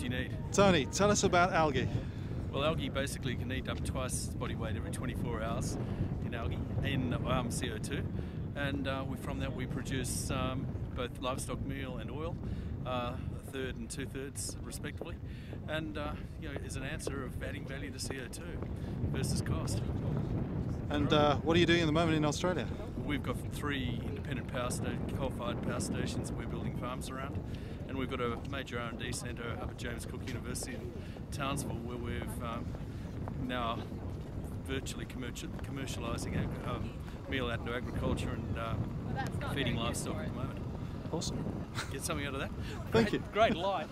do you need? Tony, tell us about algae. Well, algae basically can eat up twice body weight every 24 hours in algae, in um, CO2. And uh, we, from that we produce um, both livestock meal and oil, uh, a third and two thirds respectively. And uh, you know, is an answer of adding value to CO2 versus cost. And uh, what are you doing at the moment in Australia? We've got three independent power sta- coal-fired power stations that we're building farms around, we've got a major R&D centre up at James Cook University in Townsville where we've um, now virtually commercialising ag- um, meal out into agriculture and uh, feeding livestock at the moment. Awesome. Get something out of that? Thank Great- you. Great light.